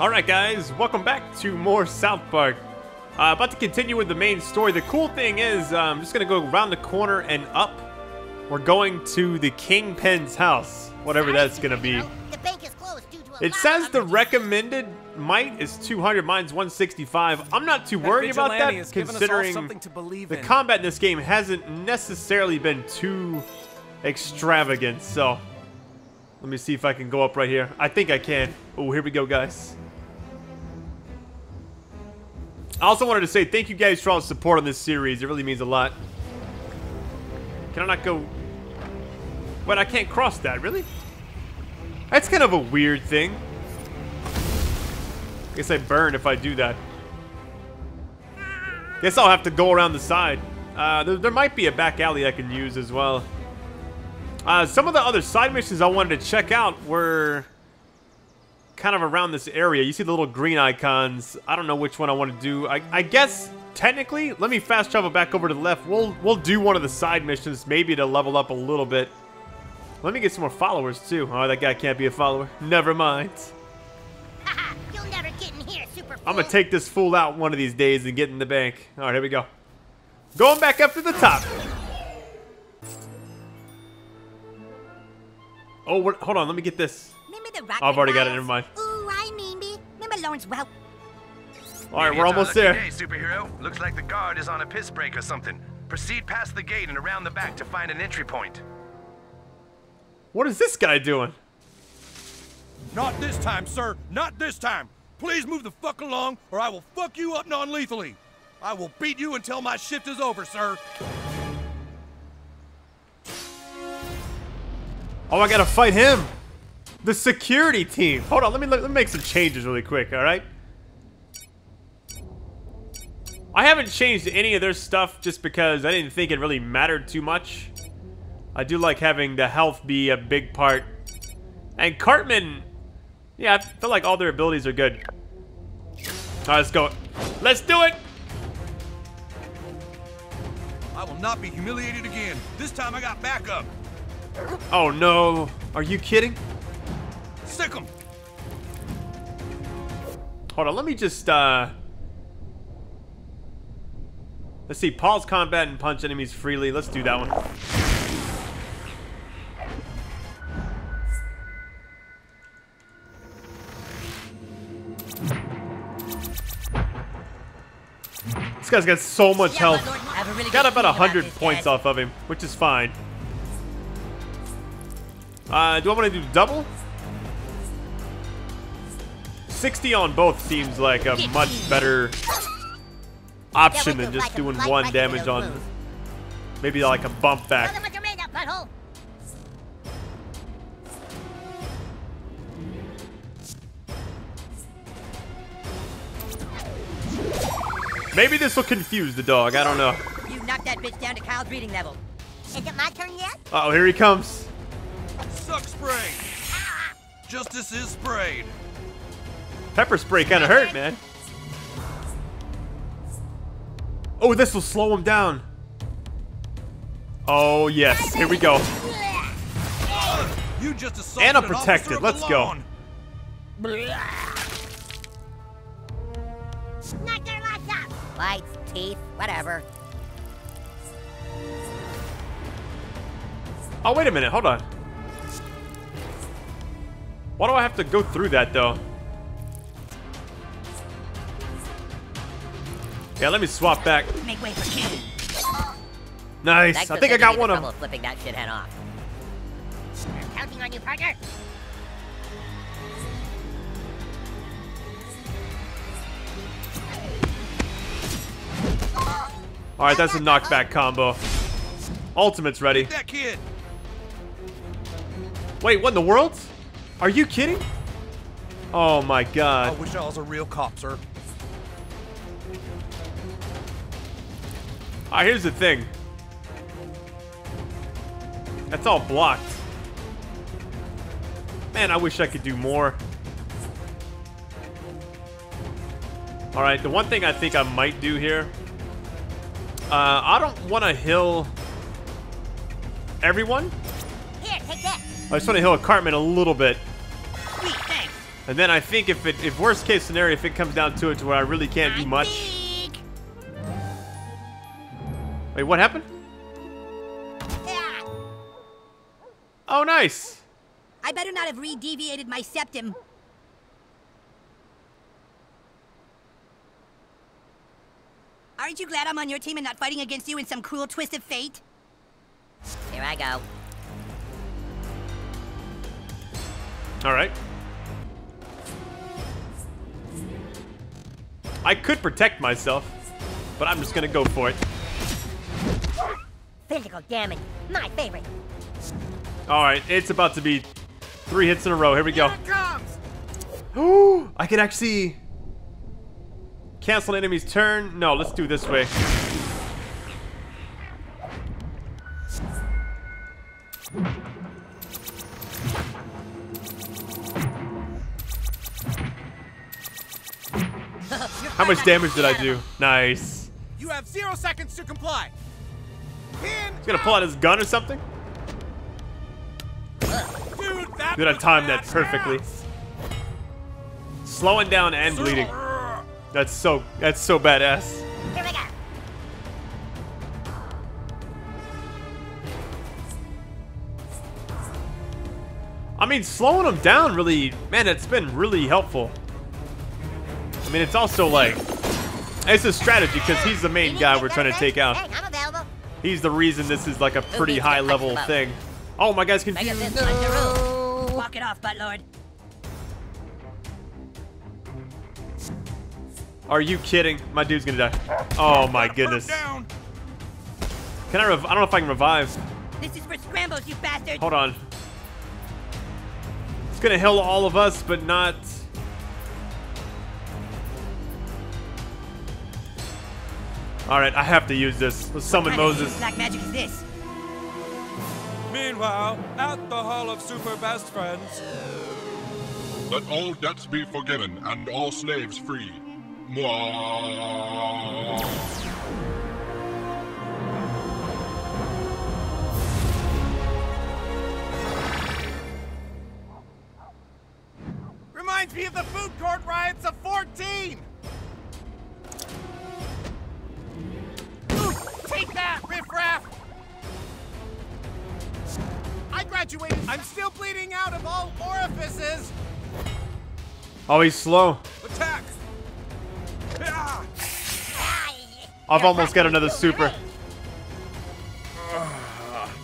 Alright guys, welcome back to more South Park. Uh, about to continue with the main story. The cool thing is, uh, I'm just going to go around the corner and up. We're going to the Kingpin's house, whatever that's going to be. The bank is closed due to a It says the recommended might is 200, mine's 165. I'm not too That worried about that, has given us all considering to believe the combat in this game hasn't necessarily been too extravagant. So, let me see if I can go up right here. I think I can. Oh, here we go, guys. I also wanted to say thank you guys for all the support on this series. It really means a lot. Can I not go... Wait, I can't cross that, really? That's kind of a weird thing. Guess I burn if I do that. Guess I'll have to go around the side. Uh, there, there might be a back alley I can use as well. Uh, some of the other side missions I wanted to check out were kind of around this area. You see the little green icons. I don't know which one I want to do. I, I guess technically, let me fast travel back over to the left. We'll we'll do one of the side missions, maybe to level up a little bit. Let me get some more followers too. Oh, that guy can't be a follower. Never mind. You'll never get in here, super I'm gonna take this fool out one of these days and get in the bank. All right, here we go. Going back up to the top. Oh, what, hold on. Let me get this. Remember the rocket I've already got it, miles? never mind. Ooh, I mean me. Remember Lawrence Welk? All right, Maybe we're almost there. Day, superhero. Looks like the guard is on a piss break or something. Proceed past the gate and around the back to find an entry point. What is this guy doing? Not this time, sir. Not this time. Please move the fuck along, or I will fuck you up non-lethally. I will beat you until my shift is over, sir. Oh, I gotta fight him. The security team. Hold on, let me let me make some changes really quick. All right. I haven't changed any of their stuff just because I didn't think it really mattered too much. I do like having the health be a big part. And Cartman, yeah, I feel like all their abilities are good. All right, let's go. Let's do it. I will not be humiliated again. This time I got backup. Oh no, are you kidding? Sick him! Hold on, let me just, uh... Let's see, pause combat and punch enemies freely. Let's do that one. This guy's got so much health. lord, I have a really Got about feeling 100 points off of him, which is fine. Uh, do I want to do double? 60 on both seems like a much better option than just doing one damage on maybe like a bump back. them what you're made of, butthole. Maybe this will confuse the dog. I don't know. You knocked that bitch down to Kyle's reading level. Is it my turn yet? Uh oh, here he comes. Suck spray. Justice is sprayed. Pepper spray kind of hurt, man. Oh, this will slow him down. Oh, yes. Here we go. You just assaulted And I'm an protected. Let's go. Knock their lights out. Lights, teeth, whatever. Oh, wait a minute. Hold on. Why do I have to go through that, though? Yeah, let me swap back. Make way for King. Nice. I think I got one of them. flipping that shithead off. I'm counting on you, partner. All right, that's a knockback combo. Ultimate's ready. That kid. Wait, what in the world? Are you kidding? Oh my god. I wish I was a real cop, sir. Ah, here's the thing. That's all blocked. Man, I wish I could do more. Alright, the one thing I think I might do here... Uh, I don't want to heal everyone. Here, take that. I just want to heal a Cartman a little bit. Sweet, thanks. And then I think if it, if worst case scenario, if it comes down to it to where I really can't do I'm much. big. Wait, what happened? Ah, Oh, nice. I better not have re-deviated my septum. Aren't you glad I'm on your team and not fighting against you in some cruel twist of fate? Here I go. All right. I could protect myself, but I'm just gonna go for it. Physical damage, my favorite. All right, it's about to be three hits in a row. Here we go. Here it comes. Ooh, I can actually cancel an enemy's turn. No, let's do it this way. How much damage did I do? Nice. You have zero seconds to comply. Pin He's gonna pull out his gun or something? Dude, that Did I was time that badass. perfectly? Slowing down and bleeding. That's so that's so badass. Here we go. I mean, slowing him down really, man, it's been really helpful. I mean, it's also like, it's a strategy because he's the main guy we're trying to take out. Hey, I'm available. He's the reason this is like a pretty high level thing. Oh, my guy's Make it confused. this one to rule. Walk it off, Buttlord. Are you kidding? My dude's gonna die. Oh my goodness. Can I? Rev I don't know if I can revive. This is for scrambles, you bastard. Hold on. It's gonna heal all of us, but not. All right, I have to use this. Let's summon What kind of Moses. Black magic is this? Meanwhile, at the Hall of Super Best Friends. Let all debts be forgiven and all slaves free. Mwah. Oh, he's slow. Attack! I've almost got another super.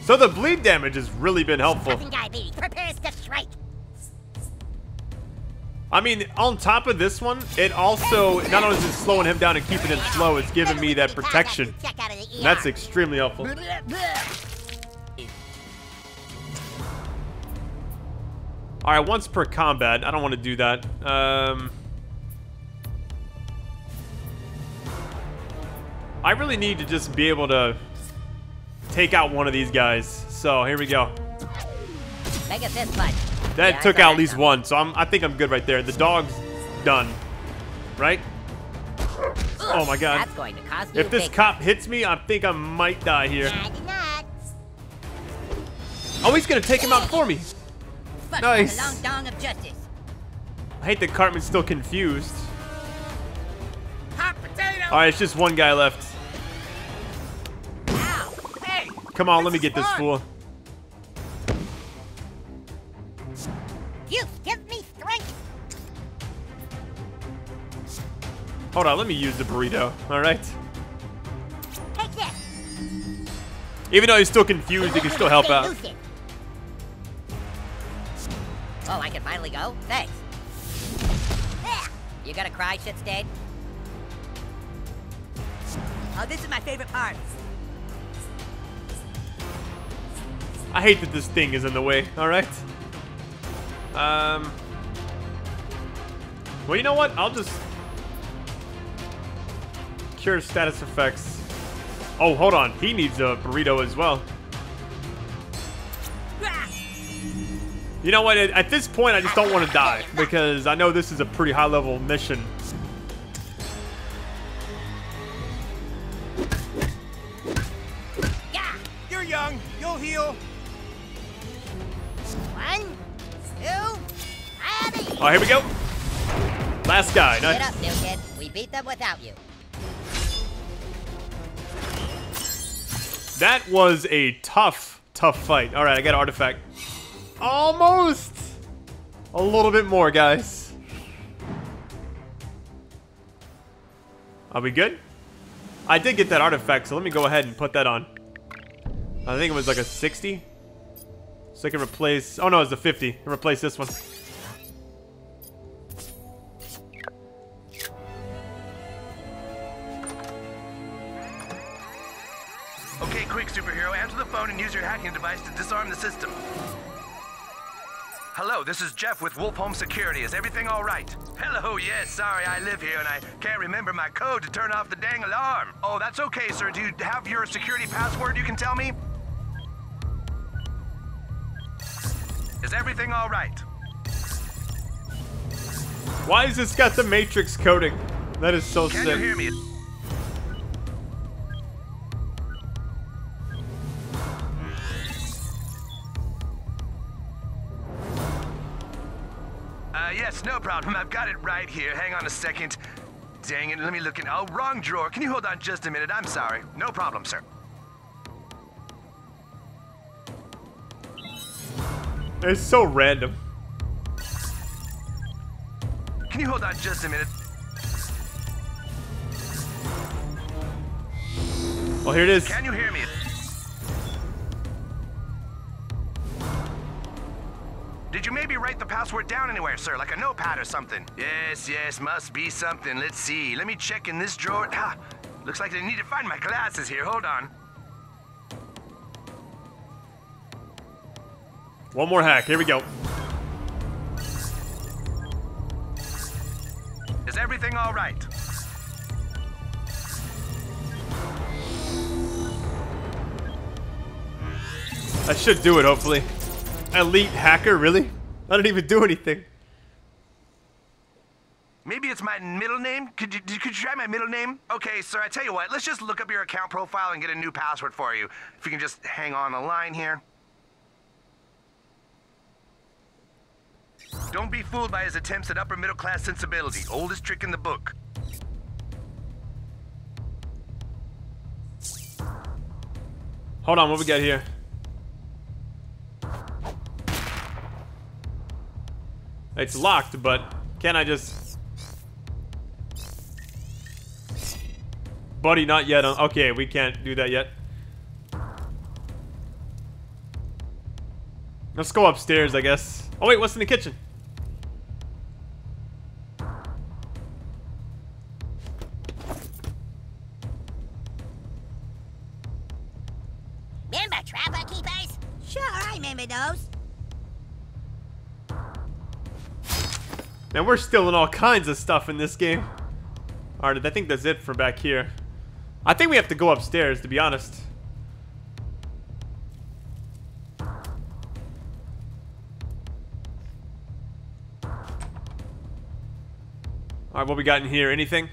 So the bleed damage has really been helpful. Fucking diabetes. Prepares to strike. I mean, on top of this one, it also not only is it slowing him down and keeping him slow, it's giving me that protection. Check out of the And that's extremely helpful. All right, once per combat. I don't want to do that. Um, I really need to just be able to take out one of these guys. So here we go. Make it this much. That Yeah, took out at least that one, so I'm, I think I'm good right there. The dog's done, right? Oh my god. That's going to cost If this cop hits me, I think I might die here. Not. Oh, he's gonna take him out for me. Nice. the long dong of justice. I hate that Cartman's still confused. Hot potato! All right, it's just one guy left. Ow. Hey! Come on, let me get this fun. fool. You give me strength. Hold on, let me use the burrito. All right. Take this. Even though he's still confused, he can still help out. lucid. Oh, I can finally go? Thanks. You gonna cry, shit stain? Oh, this is my favorite part. I hate that this thing is in the way. All right. Um. Well, you know what? I'll just cure status effects. Oh, hold on. He needs a burrito as well. You know what? At at this point, I just don't want to die because I know this is a pretty high level mission. Yeah. You're young. You'll heal. One, two, three. Oh, here we go. Last guy. Get Nice. up, new kid. We beat them without you. That was a tough, tough fight. All right, I got an artifact. Almost. A little bit more, guys. Are we good? I did get that artifact, so let me go ahead and put that on. I think it was like a 60. So I can replace... Oh, no, it's a 50. I can replace this one. Okay, quick, superhero. Answer the phone and use your hacking device to disarm the system. Hello, this is Jeff with Wolf Home Security. Is everything all right? Hello, yes, sorry, I live here and I can't remember my code to turn off the dang alarm. Oh, that's okay, sir. Do you have your security password you can tell me? Is everything all right? Why is this got the Matrix coding? That is so Can sick. you hear me? Problem. I've got it right here. Hang on a second. Dang it, let me look in. Oh, wrong drawer. Can you hold on just a minute? I'm sorry. No problem, sir. It's so random. Can you hold on just a minute? Well, here it is. Can you hear me? Did you maybe write the password down anywhere, sir? Like a notepad or something? Yes, yes, must be something. Let's see. Let me check in this drawer. Ah, looks like I need to find my glasses here. Hold on. One more hack. Here we go. Is everything all right? I should do it, hopefully. Elite hacker, really? I didn't even do anything. Maybe it's my middle name? Could you, could you try my middle name? Okay, sir, I tell you what. Let's just look up your account profile and get a new password for you. If you can just hang on the line here. Don't be fooled by his attempts at upper middle class sensibility. Oldest trick in the book. Hold on, what we got here? It's locked, but can I just... Buddy, not yet. uh, Okay, we can't do that yet. Let's go upstairs, I guess. Oh wait, what's in the kitchen? We're stealing all kinds of stuff in this game. Alright, I think that's it for back here. I think we have to go upstairs, to be honest. Alright, what we got in here? Anything?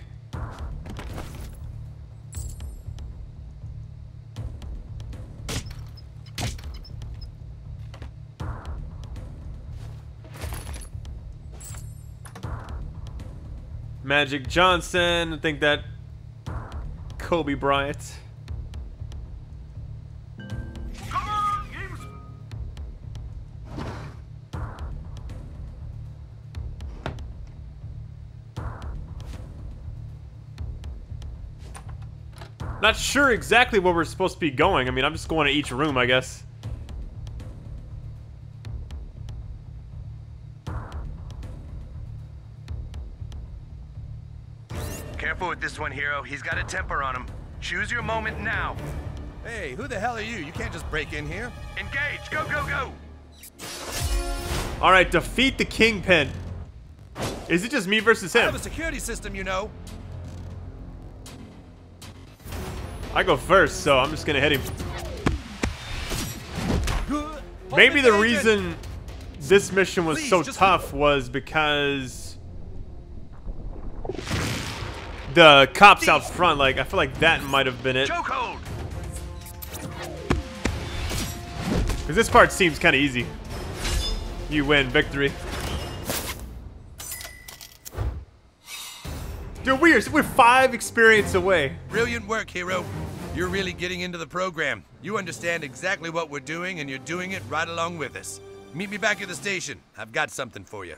Magic Johnson. I think that Kobe Bryant. Not sure exactly where we're supposed to be going. I mean, I'm just going to each room, I guess. With this one, hero. He's got a temper on him. Choose your moment now. Hey, who the hell are you? You can't just break in here. Engage! Go, go, go! All right, defeat the Kingpin. Is it just me versus him? I him? have a security system, you know. I go first, so I'm just gonna hit him. Good. Maybe the Hold reason this mission was Please, so tough was because the cops out front, like, I feel like that might have been it. Because this part seems kind of easy. You win, victory. Dude, we are, we're five experience away. Brilliant work, hero. You're really getting into the program. You understand exactly what we're doing, and you're doing it right along with us. Meet me back at the station. I've got something for you.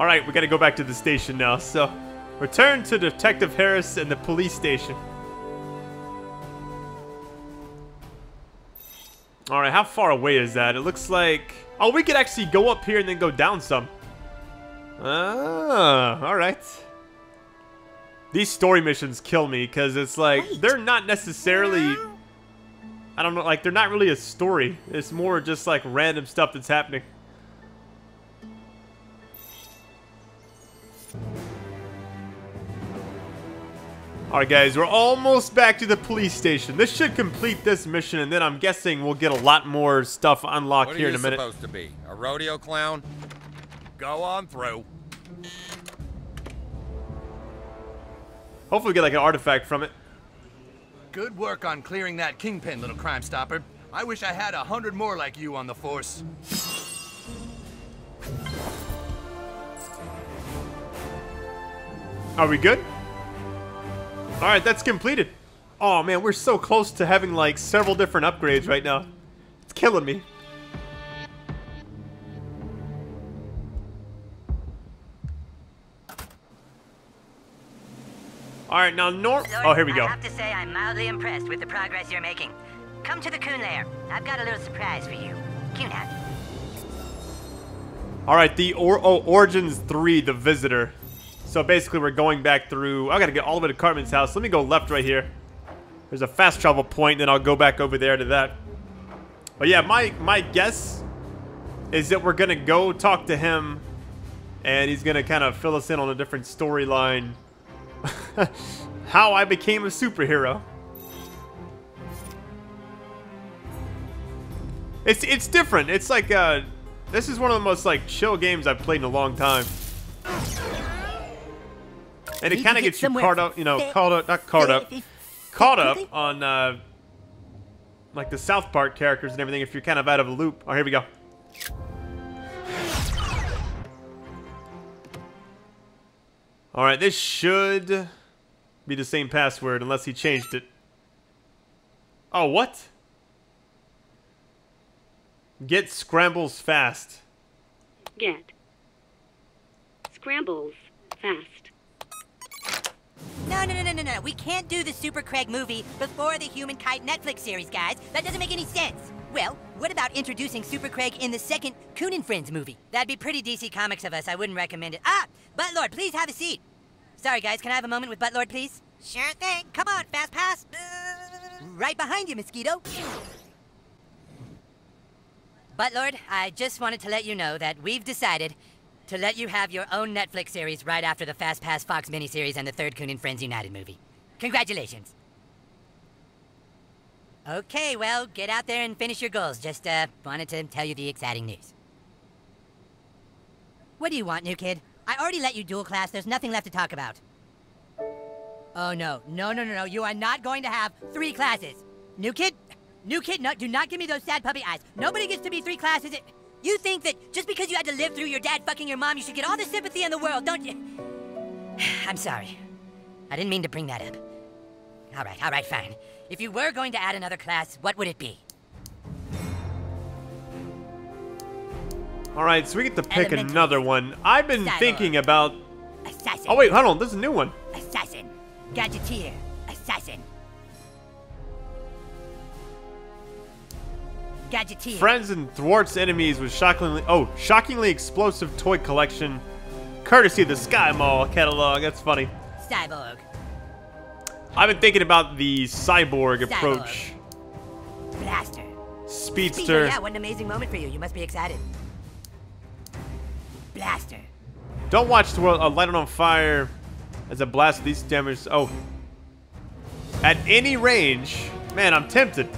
All right, we got to go back to the station now. So, return to Detective Harris and the police station. All right, how far away is that? It looks like... Oh, we could actually go up here and then go down some. Ah, all right. These story missions kill me because it's like Wait. they're not necessarily. I don't know, like they're not really a story. It's more just like random stuff that's happening. Alright guys, we're almost back to the police station. This should complete this mission and then I'm guessing we'll get a lot more stuff unlocked here in a minute. What are you supposed to be? A rodeo clown? Go on through. Hopefully we get like an artifact from it. Good work on clearing that kingpin, little crime stopper. I wish I had a hundred more like you on the force. Are we good? Alright, that's completed. Oh man, we're so close to having like several different upgrades right now. It's killing me. Alright, now Nor- Oh, here we go. I have to say I'm mildly impressed with the progress you're making. Come to the Coon Lair. I've got a little surprise for you. Coon. Alright, the or oh, Origins 3, The Visitor. So basically we're going back through... I gotta get all the way to Cartman's house. Let me go left right here. There's a fast travel point, then I'll go back over there to that. But yeah, my, my guess is that we're gonna go talk to him and he's gonna kind of fill us in on a different storyline. How I became a superhero. It's it's different. It's like uh this is one of the most like chill games I've played in a long time. And it kind of gets you caught up, you know, fa- caught up, not caught up, fa- caught up quickly. on uh like the South Park characters and everything if you're kind of out of a loop. Oh, here we go. All right, this should be the same password unless he changed it. Oh, what? Get scrambles fast. Get. Scrambles. Fast. No, no, no, no, no, no. We can't do the Super Craig movie before the Human Kite Netflix series, guys. That doesn't make any sense. Well, what about introducing Super Craig in the second Coon and Friends movie? That'd be pretty DC Comics of us. I wouldn't recommend it. Ah, Buttlord, please have a seat. Sorry, guys. Can I have a moment with Buttlord, please? Sure thing. Come on, Fast Pass. Right behind you, Mosquito. Buttlord, I just wanted to let you know that we've decided to let you have your own Netflix series right after the Fast Pass Fox miniseries and the third Coon and Friends United movie. Congratulations. Okay, well, get out there and finish your goals. Just, uh, wanted to tell you the exciting news. What do you want, new kid? I already let you dual class. There's nothing left to talk about. Oh, no. No, no, no, no. You are not going to have three classes. New kid? New kid, no, do not give me those sad puppy eyes. Nobody gets to be three classes. You think that just because you had to live through your dad fucking your mom, you should get all the sympathy in the world, don't you? I'm sorry. I didn't mean to bring that up. All right, all right, fine. If you were going to add another class, what would it be? All right, so we get to pick Elementary. another one. I've been Cyborg. thinking about. Assassin. Oh wait, hold on. There's a new one. Assassin. Gadgeteer. Assassin. Gadgeteer. Friends and thwarts enemies with shockingly oh shockingly explosive toy collection, courtesy of the Sky Mall catalog. That's funny. Cyborg. I've been thinking about the cyborg Cyborg. approach. Blaster. Speedster. Yeah, what an amazing moment for you. You must be excited. Blaster. Don't watch the world uh, light it on fire as a blast of these damage. Oh. At any range. Man, I'm tempted.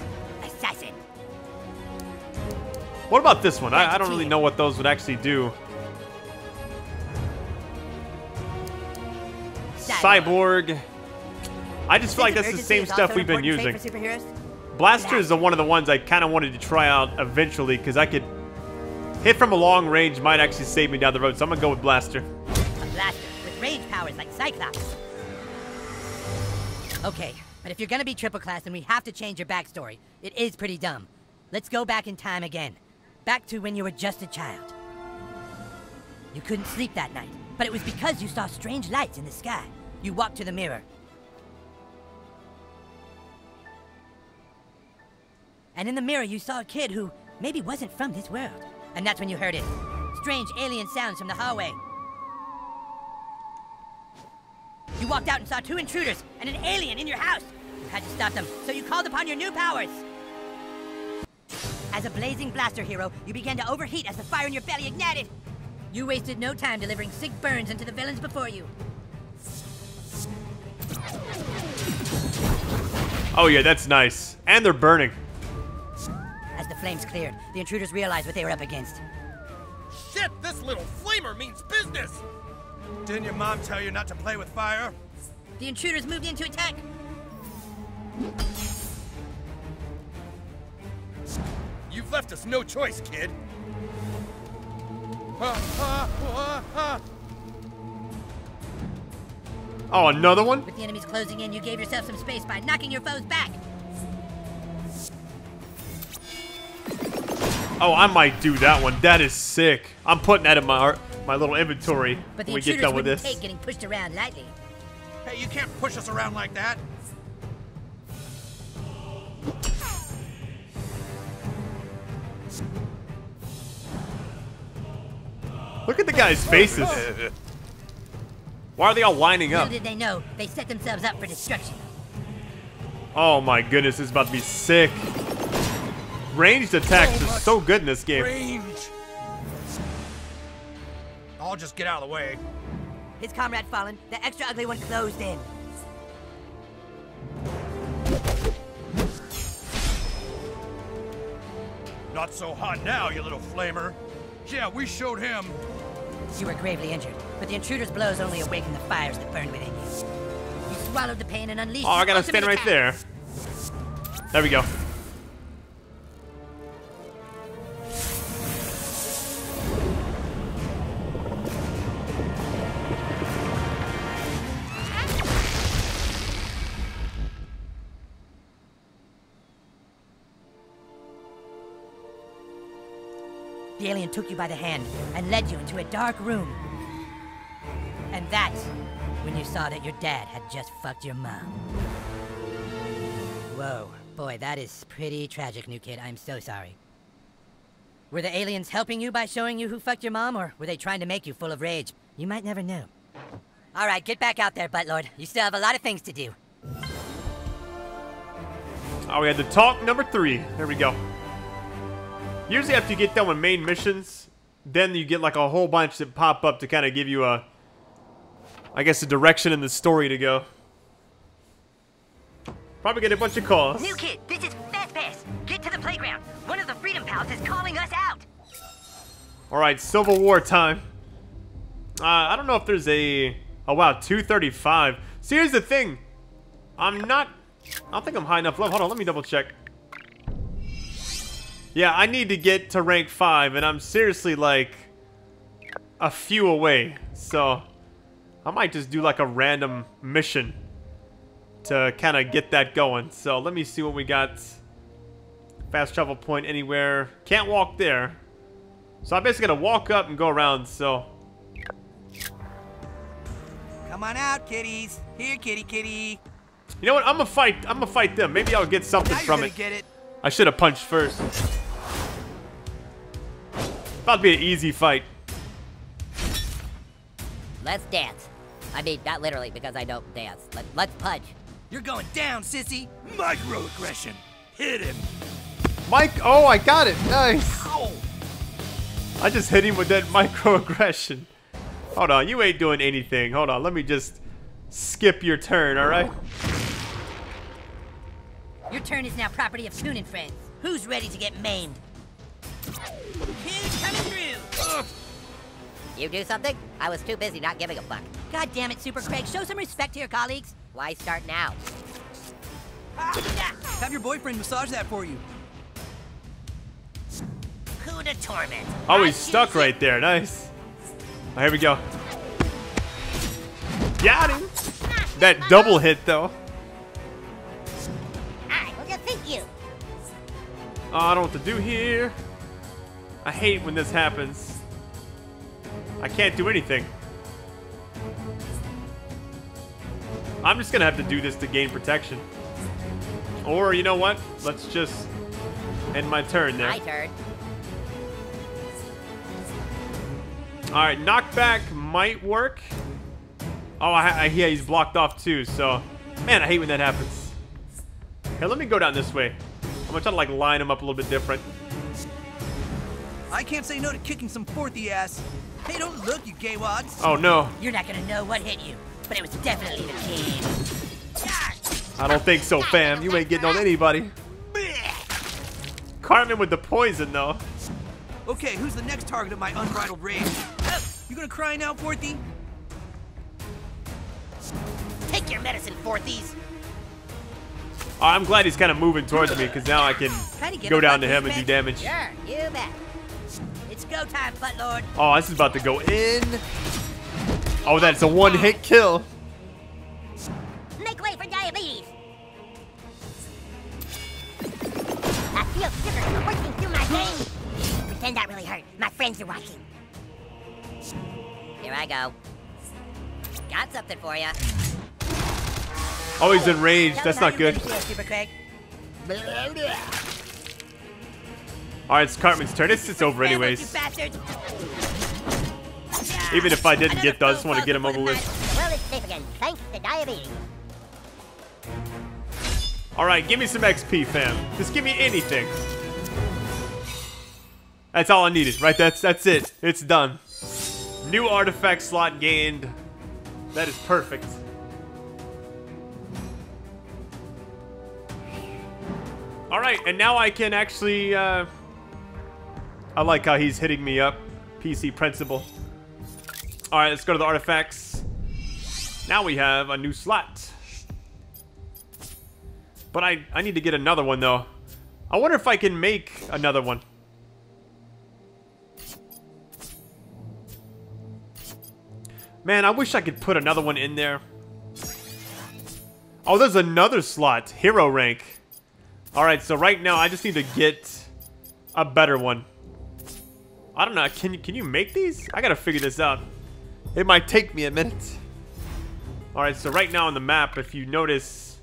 What about this one? I, I don't really know what those would actually do. Cyborg. I just feel like that's the same stuff we've been using. Blaster is the one of the ones I kind of wanted to try out eventually because I could hit from a long range might actually save me down the road. So I'm gonna go with Blaster. A blaster with range powers like Cyclops. Okay, but if you're gonna be triple class, then we have to change your backstory. It is pretty dumb. Let's go back in time again. Back to when you were just a child. You couldn't sleep that night, but it was because you saw strange lights in the sky. You walked to the mirror. And in the mirror, you saw a kid who maybe wasn't from this world. And that's when you heard it. Strange alien sounds from the hallway. You walked out and saw two intruders and an alien in your house. You had to stop them, so you called upon your new powers. As a blazing blaster hero, you began to overheat as the fire in your belly ignited. You wasted no time delivering sick burns into the villains before you. Oh yeah, that's nice. And they're burning. As the flames cleared, the intruders realized what they were up against. Shit, this little flamer means business! Didn't your mom tell you not to play with fire? The intruders moved in to attack. You've left us no choice, kid. Oh, another one? With the enemies closing in, you gave yourself some space by knocking your foes back. Oh, I might do that one. That is sick. I'm putting that in my art, my little inventory But the when we get done with wouldn't this. take getting pushed around lightly. Hey, you can't push us around like that. Look at the guys' faces. Why are they all lining up? Little did they know, they set themselves up for destruction. Oh my goodness, this is about to be sick. Ranged attacks So are so good in this game. Range. I'll just get out of the way. His comrade fallen, the extra ugly one closed in. Not so hot now, you little flamer. Yeah, we showed him. You were gravely injured, but the intruder's blows only awakened the fires that burned within you. You swallowed the pain and unleashed Oh, I gotta stand right attack. there. There we go. Took you by the hand and led you into a dark room. And that's when you saw that your dad had just fucked your mom. Whoa, boy, that is pretty tragic, new kid. I'm so sorry. Were the aliens helping you by showing you who fucked your mom, or were they trying to make you full of rage? You might never know. All right, get back out there, Buttlord. You still have a lot of things to do. Oh, we had the talk number three. There we go. Usually after you get done with main missions, then you get like a whole bunch that pop up to kind of give you a, I guess, a direction in the story to go. Probably get a bunch of calls. New kid, this is Fast Pass. Get to the playground. One of the Freedom Pals is calling us out. All right, Civil War time. Uh, I don't know if there's a. Oh wow, 235. See, here's the thing. I'm not. I don't think I'm high enough level. Hold on, let me double check. Yeah, I need to get to rank five, and I'm seriously like a few away. So I might just do like a random mission to kind of get that going. So let me see what we got. Fast travel point anywhere. Can't walk there. So I'm basically gonna walk up and go around, so Come on out, kitties. Here, kitty, kitty. you know what? I'm gonna fight I'm gonna fight them. Maybe I'll get something Now from it. get it. I should have punched first. About to be an easy fight. Let's dance. I mean, not literally because I don't dance. Let, let's punch. You're going down, sissy. Microaggression. Hit him. Mike oh I got it. Nice. Ow. I just hit him with that microaggression. Hold on, you ain't doing anything. Hold on, let me just skip your turn, alright? Your turn is now property of Coon and Friends. Who's ready to get maimed? Kid coming through! You do something? I was too busy not giving a fuck. God damn it, Super Craig. Show some respect to your colleagues. Why start now? Have your boyfriend massage that for you. Who to torment? Oh, I he's stuck right there. Nice. Oh, here we go. Got him. That double hit, though. Alright, well, just thank you. Oh, I don't know what to do here. I hate when this happens. I can't do anything. I'm just gonna have to do this to gain protection. Or, you know what? Let's just end my turn there. My turn. Alright, knockback might work. Oh, I, I, yeah, he's blocked off too, so... Man, I hate when that happens. Here, let me go down this way. I'm gonna try to, like, line him up a little bit different. I can't say no to kicking some fourthy ass. Hey, don't look, you gay wads. Oh, no. You're not gonna know what hit you, but it was definitely the kid. I don't think so, fam. You ain't getting on anybody. Cartman with the poison, though. Okay, who's the next target of my unbridled rage? Oh, you gonna cry now, fourthy? Take your medicine, fourthies. Oh, I'm glad he's kind of moving towards me, because now I can Trying to get go down to him and do damage. Sure, you bet. It's go time, Buttlord. Oh, this is about to go in. Oh, that's a one-hit kill. Make way for diabetes. I feel sugar coursing through my veins. Pretend that really hurt. My friends are watching. Here I go. Got something for you. Oh, he's enraged. That's them how not you good. Really feel, Super Craig. All right, it's Cartman's turn. It's, it's over anyways. Even if I didn't get those, I just want to get him over with. World is safe again, thanks to diabetes. All right, give me some XP, fam. Just give me anything. That's all I needed, right? That's that's it. It's done. New artifact slot gained. That is perfect. All right, and now I can actually. Uh, I like how he's hitting me up. PC Principal. All right, let's go to the artifacts. Now we have a new slot. But I, I need to get another one, though. I wonder if I can make another one. Man, I wish I could put another one in there. Oh, there's another slot. Hero rank. Alright, so right now I just need to get a better one. I don't know. Can you, can you make these? I gotta figure this out. It might take me a minute. Alright, so right now on the map, if you notice...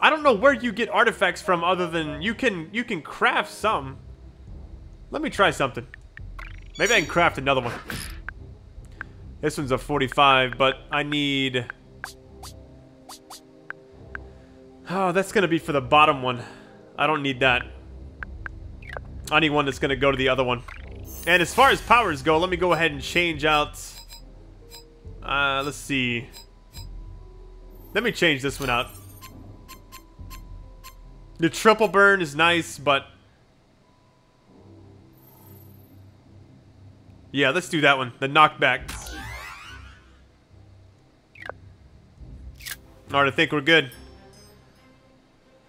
I don't know where you get artifacts from other than you can you can craft some. Let me try something. Maybe I can craft another one. This one's a 45, but I need... Oh, that's to be for the bottom one. I don't need that. I need one that's going to go to the other one. And as far as powers go, let me go ahead and change out... Uh, let's see. Let me change this one out. The triple burn is nice, but... Yeah, let's do that one. The knockback. Alright, I think we're good.